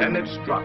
and it's struck.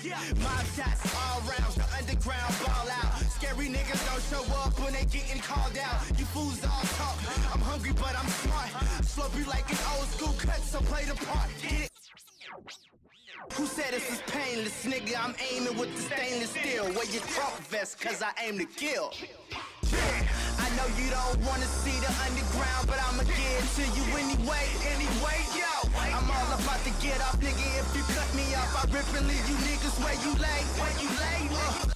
Mob shots all rounds, the underground ball out. Scary niggas don't show up when they getting called out. You fools all talk. I'm hungry, but I'm smart. Sloppy like an old school cut, so play the part. Get it? Who said this is painless, nigga? I'm aiming with the stainless steel. Wear your Trump vest, cause I aim to kill. I know you don't wanna see the underground, but I'ma get to you anyway, anyway, yo. I'm all about to get off, nigga. I rip and leave you niggas where you lay, where you lay, uh.